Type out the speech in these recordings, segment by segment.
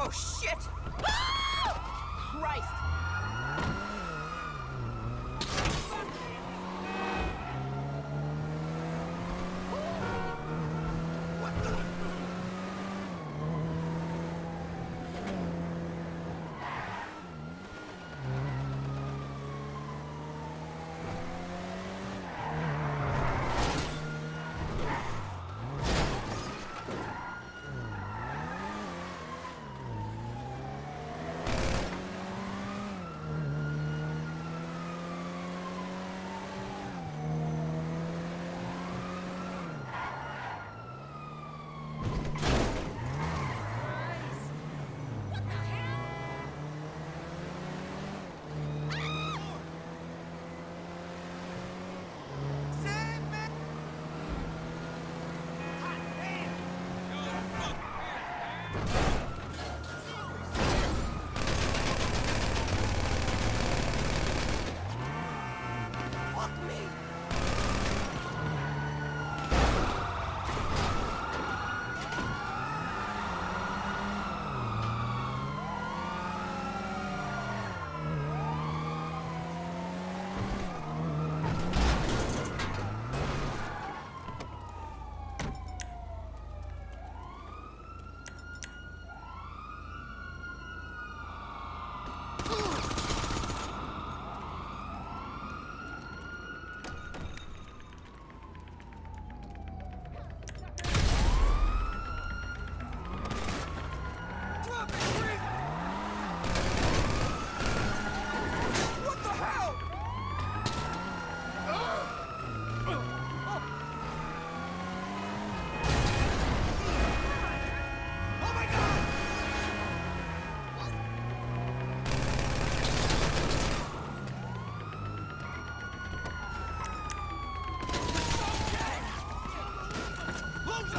Oh, shit! Ah! Christ!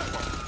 platform.